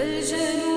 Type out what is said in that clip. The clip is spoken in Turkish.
Belgeni